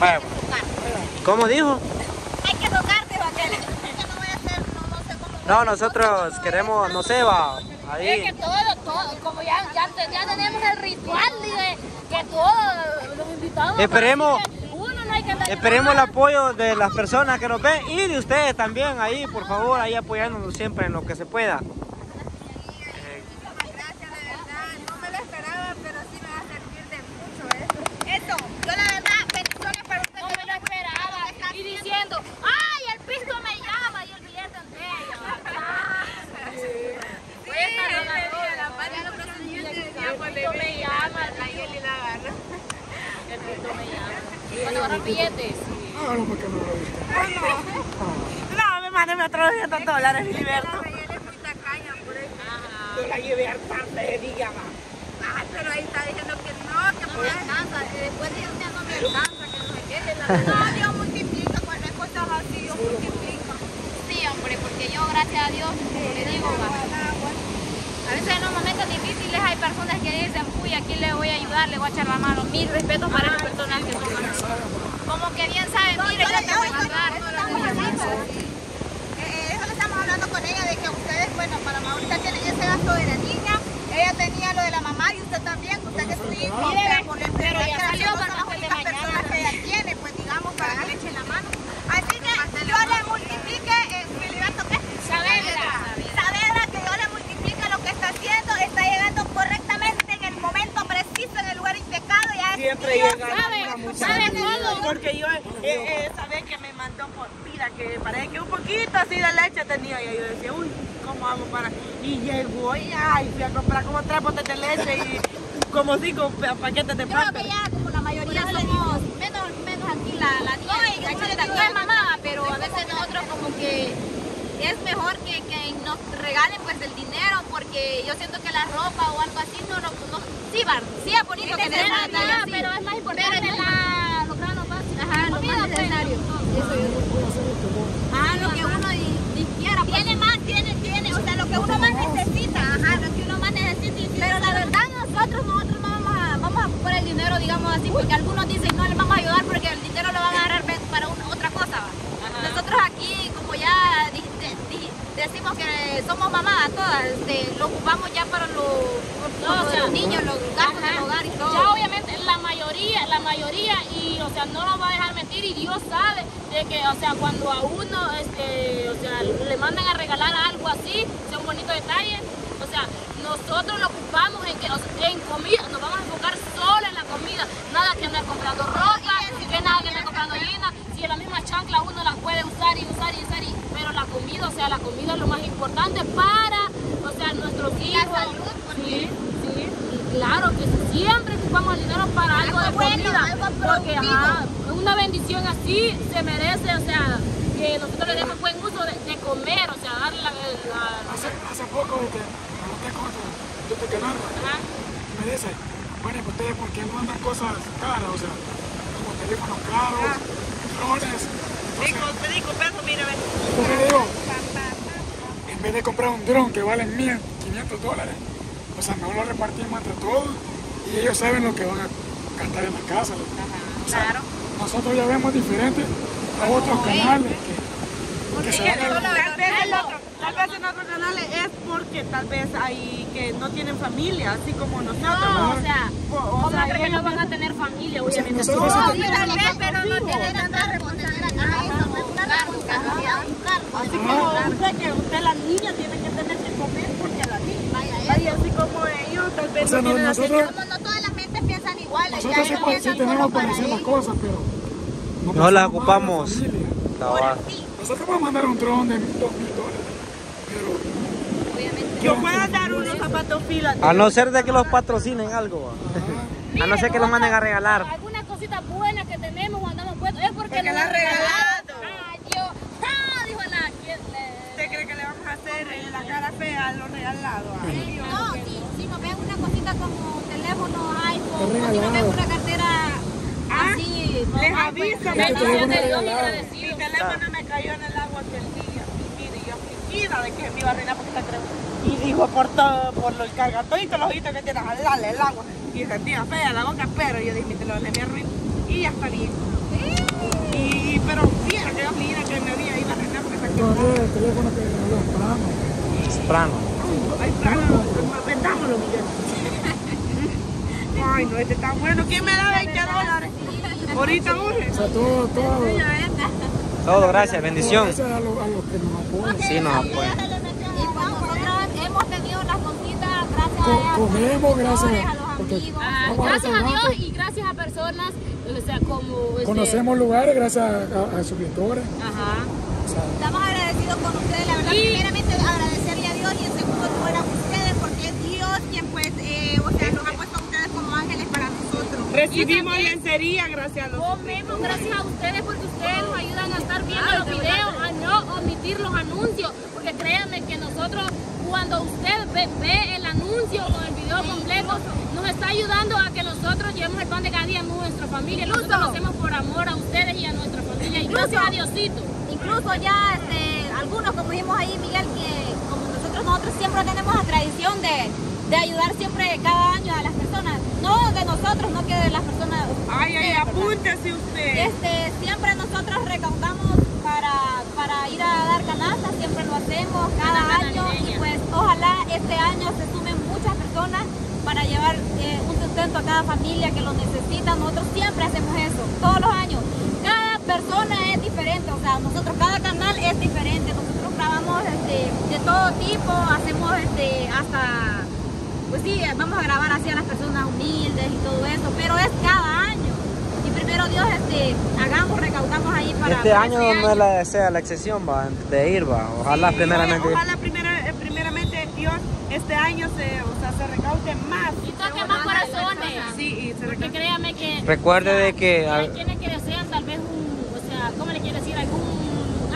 Vaya. ¿Cómo dijo? Hay que tocarte, aquel. no voy a hacer, no, no sé cómo. No, nosotros queremos, no sé, va, Es ahí. que todo, todo, como ya, ya, ya tenemos el ritual, que todos los invitados. Esperemos- Esperemos el apoyo de las personas que nos ven y de ustedes también ahí, por favor, ahí apoyándonos siempre en lo que se pueda. Gracias, de verdad. No me lo esperaba, pero sí me va a servir de mucho ¿eh? Eso, yo la verdad, bendiciones para usted. No me lo esperaba. Y diciendo, ¡ay, el pisto me llama! Y el billete en ella. Voy a estar ganadora. El pisto me llama. La Yeli la agarra. El pisto me llama. Cuando agarran billetes. No, me mándeme otros 200 dólares, es eso. Yo la llevé al parte, dígame. Ah, pero ahí está diciendo que no, que No me alcanza. y Después de un día no me alcanza. Que no sé qué. que la- No, Dios multiplica cuando hay cosas así, Dios multiplica. Sí, hombre, porque yo, gracias a Dios, como le digo, va, a veces en los momentos difíciles hay personas que dicen, uy, aquí le voy a ayudar, le voy a echar la mano. Mis respetos para esas personas que son así. Como que bien saben, mire, yo te voy a ayudar. Eh, eso que estamos hablando con ella, de que ustedes, bueno, para ahorita tienen ese gasto de la niña, ella tenía lo de la mamá y usted también, usted que es su hijo, por el pero ya que salió para las personas que ella tiene, pues digamos, para que le echen la mano. Así que yo le multiplique, eh, Filiberto, ¿qué? Saavedra. Saavedra, que yo le multiplique lo que está haciendo, está llegando correctamente en el momento preciso, en el lugar indicado, ya es Siempre sabe. Porque yo, eh, eh, esa vez que me mandó por pila, que parece que un poquito así de leche tenía, y yo decía, uy, ¿cómo hago para...? Y llegó y ay, fui a comprar como tres botes de leche y como cinco pa- paquetes de Yo creo pan. que ya como la mayoría somos, menos, menos aquí la, la niña, la no es mamá, pero a veces nosotros como que es mejor que, que nos regalen pues el dinero porque yo siento que la ropa o algo así no, no, no sí, va, sí es bonito que pero es más importante la, lo que nos pasa, Ah, lo que uno di- diquiera. pues. Tiene más, tiene, tiene, o sea, lo que uno más necesita, ajá, lo que uno más necesita. y Pero la verdad nosotros, nosotros no vamos a, vamos a por el dinero, digamos así, porque algunos dicen no les vamos a ayudar porque el dinero lo van a agarrar para una- otra cosa. ¿va? Nosotros aquí, como ya di- de- di- decimos que somos mamás todas, este, lo ocupamos ya para los, los de los niños, los gastos del hogar y todo. Ya obviamente la mayoría, y o sea, no nos va a dejar mentir y Dios sabe de que, o sea, cuando a uno, este, o sea, le mandan a regalar algo así, sea un bonito detalle, o sea, nosotros lo ocupamos en que, o sea, en comida, nos vamos a enfocar solo en la comida, nada que andar comprando ropa, que nada que andar comprando harina, si en la misma chancla uno las puede usar y usar y usar, y, pero la comida, o sea, la comida es lo más importante para, o sea, nuestros hijos. Sí, sí. Y claro que sí, siempre ocupamos el dinero para algo, de bueno, comida. algo porque ajá, una bendición así se merece, o sea, que nosotros le demos buen uso de, de comer, o sea, darle la, la- Hace, hace poco de que pregunté cosas este canal, ajá. me dice, bueno, ¿y ustedes por qué no andan cosas caras? O sea, como teléfonos caros, drones. Digo, te digo, pero mire, ve. Entonces digo, en vez de comprar un dron que vale 1.500 dólares, o sea, mejor lo repartimos entre todos. Y ellos saben lo que van a gastar en la casa. O sea, Nosotros ya vemos diferente a otros canales que, que se van a... Tal vez, en otro- tal vez en otros canales es porque tal vez hay que no tienen familia, así como nosotros. No, o sea, O- o ¿cómo sea, que ellos- no van a tener familia, O sea, obviamente? nosotros sí No, tenemos- tal vez, pero no tiene tanta responsabilidad. Así como usted, que usted la niña tiene que tener que comer porque la niña. Y así como ellos tal vez O sea, no nosotros, Como no todas las mentes piensan igual. nosotros sí, ellos sí piensan tenemos solo para para hacer las ellos. cosas, pero... No pensamos la más en ocupamos. Nosotros vamos a mandar un dron de 2.000 dólares, pero... Yo puedo dar unos zapatos filas. A no ser de que los patrocinen algo, va. a no ser que los manden a regalar. Algunas cositas buenas que tenemos o andamos puestos es porque, Porque nos la Mi teléfono me cayó en el agua aquel día. Y yo fingida de que me iba a arruinar porque se atrevió. Y dijo por todo, por lo, el cargatón y todos los ojitos que tiene, jalarle el agua. Y sentía fea la boca, pero yo dije, mi teléfono me arruinó. Y ya está bien. Y, pero sí, era que yo fingida que me había ido a arruinar porque se quedó. el teléfono que regaló, Prano. Prano. Ay, Prano, vendámoslo, Miguel. Ay, no, este está bueno. ¿Quién me da 20 dólares? Ahorita urge. O sea, todo, todo. Todo, gracias, bendición. Gracias a los, a los que nos apoyan. Sí, nos apoyan. Y pues nosotros hemos tenido las cositas gracias Co- a comemos, gracias. a los amigos. Ah, gracias a Dios y gracias a personas, o sea, como... este, Conocemos lugares gracias a, a suscriptores. Ajá. O sea, Estamos agradecidos con ustedes, la verdad. Sí. Primeramente agradecerle a Dios y en segundo lugar a ustedes porque es Dios quien pues, eh, o sea, nos ha puesto a ustedes como ángeles para nosotros. Recibimos lencería gracias a los Comemos gracias a ustedes porque ustedes nos ayudan a estar viendo los videos, a no omitir los anuncios, porque créanme que nosotros cuando usted ve, ve el anuncio o el video completo, nos está ayudando a que nosotros llevemos el pan de cada día a nuestra familia. Nosotros lo hacemos por amor a ustedes y a nuestra familia. Y gracias a Diosito. Incluso ya este, algunos, como dijimos ahí, Miguel, que como nosotros nosotros siempre tenemos la tradición de, de ayudar siempre cada año a las personas, no de nosotros, no que de las personas. Ay, ay, apúntese usted. Este, siempre nosotros recaudamos para, para ir a dar canastas, siempre lo hacemos cada Canasta año y pues ojalá este año se sumen muchas personas para llevar eh, un sustento a cada familia que lo necesita. Nosotros siempre hacemos eso, todos los años. Cada persona es diferente, o sea, nosotros cada canal es diferente. Nosotros grabamos este, de todo tipo, hacemos este, hasta pues sí, vamos a grabar así a las personas humildes y todo eso, pero es cada año. Y primero Dios, este, hagamos, recaudamos ahí para... Este para año no es la, sea la excepción, va, de ir, va. Ojalá Sí, primeramente. Ojalá primera- eh, primeramente Dios este año se, o sea, se recaude más. Y toque más corazones. Sí, y se Porque créame que... Recuerde o sea, de que- Hay quienes que desean tal vez un... O sea, ¿cómo le quiero decir? Algún...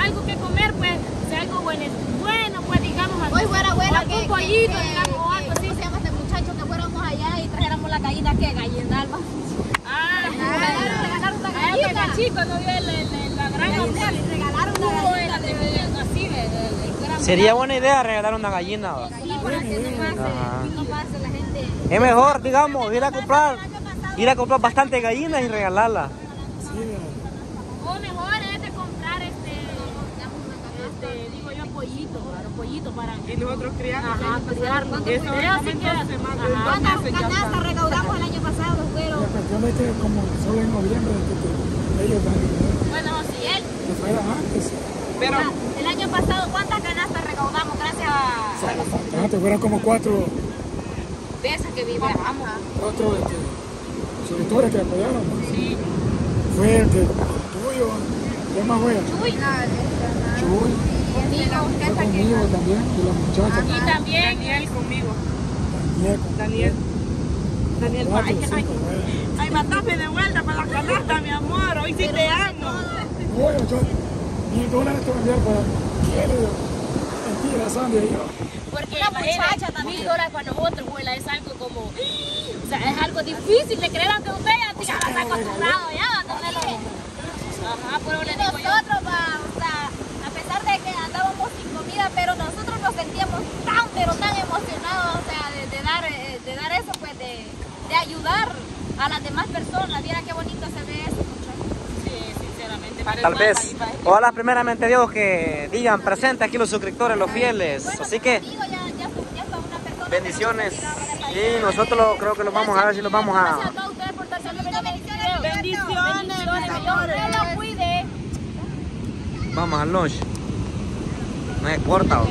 Algo que comer, pues, o sea, algo bueno. Bueno, pues, digamos. Hoy fuera bueno algún que- pollito, que- digamos, o algo que- así. ¿cómo se llama este muchacho? Que fuéramos allá y trajéramos la gallina, ¿qué? Gallina alba. Ah, Regalaron, regalaron una gallina. chico no vio el, el- el- la gran Regalaron, regalaron una jugo de gallina. la de- así, de, de- de- fuera- Sería buena idea regalar una gallina, va. Sí, para que no pase, Ajá. no pase la gente. Es mejor, digamos, ir a comprar, ir a comprar bastante gallinas y regalarlas. O mejor es de comprar este, pollitos, los pollitos para Y nosotros criamos. Ajá, criarlos. Eso Pero es sí que- dos semanas, Ajá. dos ¿Cuántas meses ya canastas está. recaudamos el año pasado? Fueron, la cuestión es que como solo en noviembre que, que ellos Bueno, si él, que fuera antes. Pero Ah, el año pasado, ¿cuántas canastas recaudamos gracias a, Antes fueron como cuatro, veces que viajamos? cuatro este, que apoyaron. Sí. Fue el que tuyo, ¿qué más fue? Uy, Chuy, conmigo, fue conmigo también, y la muchacha. y también, Daniel conmigo. Daniel, Daniel. Daniel, ay, ay, cinco, nueve. ay, matame de vuelta para la canasta, mi amor. Hoy sí te amo. Oye, yo, mil dólares te voy a enviar para. Mentira, Sandy, porque Una muchacha también. mil dólares para nosotros, abuela, es algo como, o sea, es algo difícil de creer, aunque usted ya, está acostumbrado ya a tenerlo. Ajá, pero le digo yo. Nosotros, va, o sea, a pesar de que andábamos sin comida, pero nosotros nos sentíamos tan, pero tan emocionados, o sea, de, de dar, eh, de dar eso, pues, de, de ayudar a las demás personas. Mira qué bonito se ve eso, muchachos. Sí, sinceramente. Tal vez. Ojalá primeramente Dios que digan presente aquí los suscriptores, los fieles. Así que Digo, ya, ya, ya está una persona que bendiciones. Y nosotros lo- creo que los vamos a ver si los vamos Gracias a. Bendiciones, Bendiciones. Vamos al lunch. No es corta. ¿o?